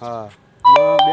હા. બે